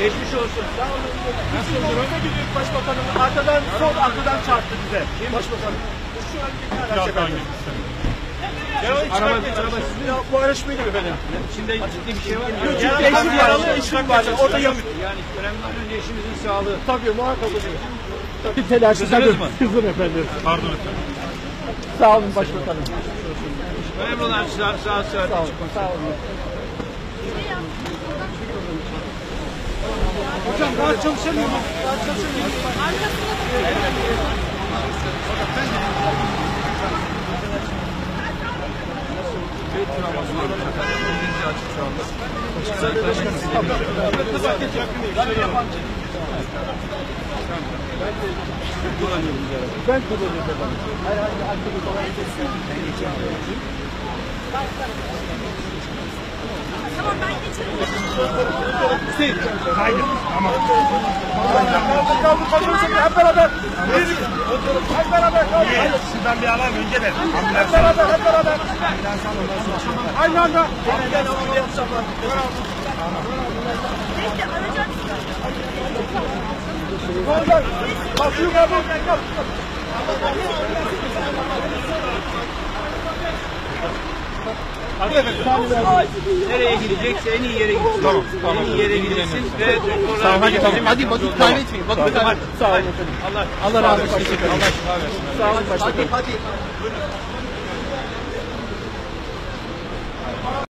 Geçmiş olsun. Sağ olun. Nasıl durum? Başbakanım arkadan sol arkadan çarptı bize. Başbakanım. Şu an bir araç efendim. Araba, araba çalıştım. Ya bu araç benim efendim. İçinde ciddi bir şey var mı? Yok, ciddi eşim eşim yaralı, eşim var. Orada yanıyor. Yani önemli olan önce eşimizin sağlığı. Tabii muhakkak oluyor. Bir telaşınızda Kızdınız mı? efendim. Pardon efendim. Sağ olun başbakanım. Önemli olan sağ, sağ, sağ. Sağ olun. Sağ olun. Hocam rahat çalışamıyor mu? Rahat çalışamıyor mu? Ben kullanıyorum efendim. Herhangi olan Tamam ben geçerim. Haydi. Tamam. Hep beraber. Hep beraber. Şuradan bir alayım önce de. Hep beraber hep beraber. Aynı anda. Bekle arayacaksın. Kaldır. Kalkıyor kaldır. Nereye gidecekse en iyi yere gitsin. Tamam. En iyi yere gidilsin ve doktorlar... Tamam, hadi, tamam. Hadi vakit kaybetmeyin. Vakit kaybetmeyin. Sağ olun. Allah, Allah razı olsun. Allah şifa versin. Sağ olun başbakanım.